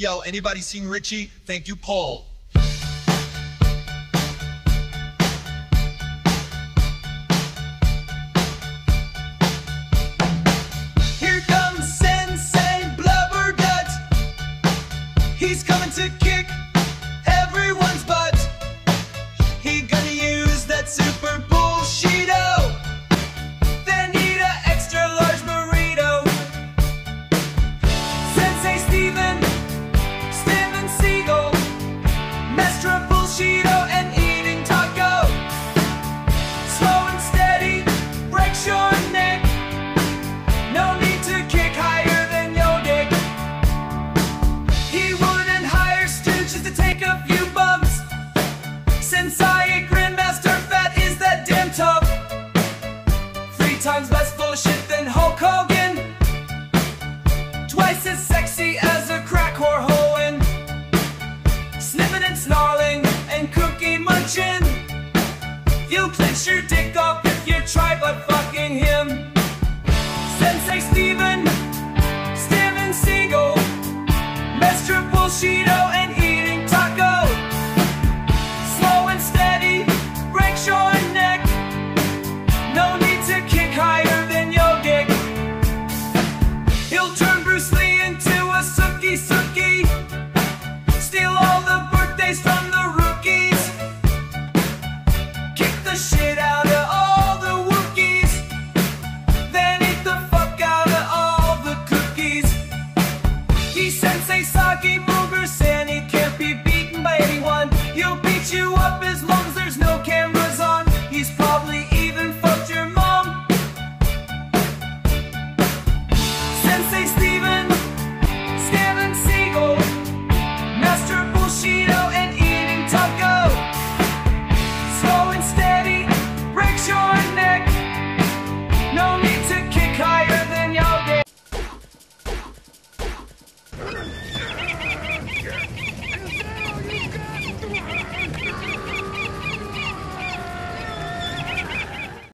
Yo, anybody seen Richie? Thank you, Paul. Here comes Sensei Blubber-Butt. He's coming to kick take a few bumps. Sensei Grandmaster Fat is that damn tough. Three times less bullshit than Hulk Hogan. Twice as sexy as a crack whore hoeing. Sniffing and snarling and cookie munching. You'll clench your dick off if you try but fucking him. Sensei Steven, Steven Seagal, Mestre Bullshito and He'll beat you up as long as there's no cameras on. He's probably even fucked your mom. Sensei Steven, Stanley Siegel, Master Bushido, and eating taco. Slow and steady breaks your neck. No need to kick higher than your day.